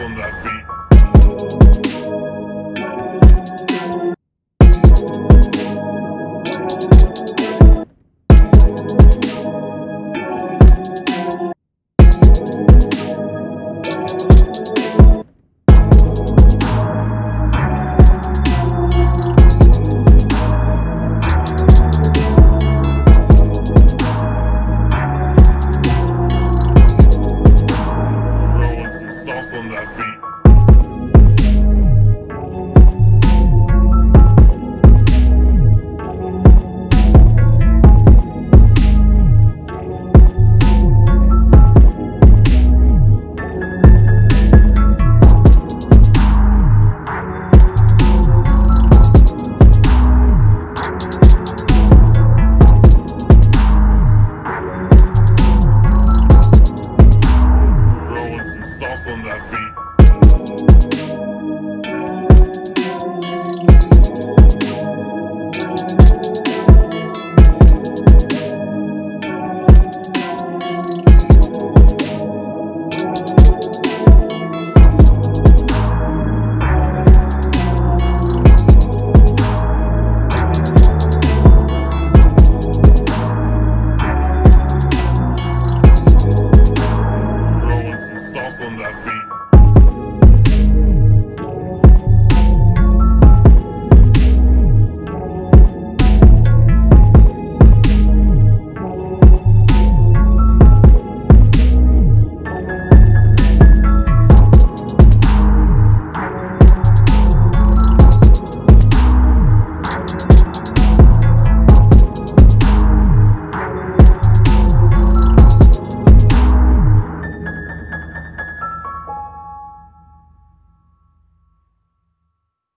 on that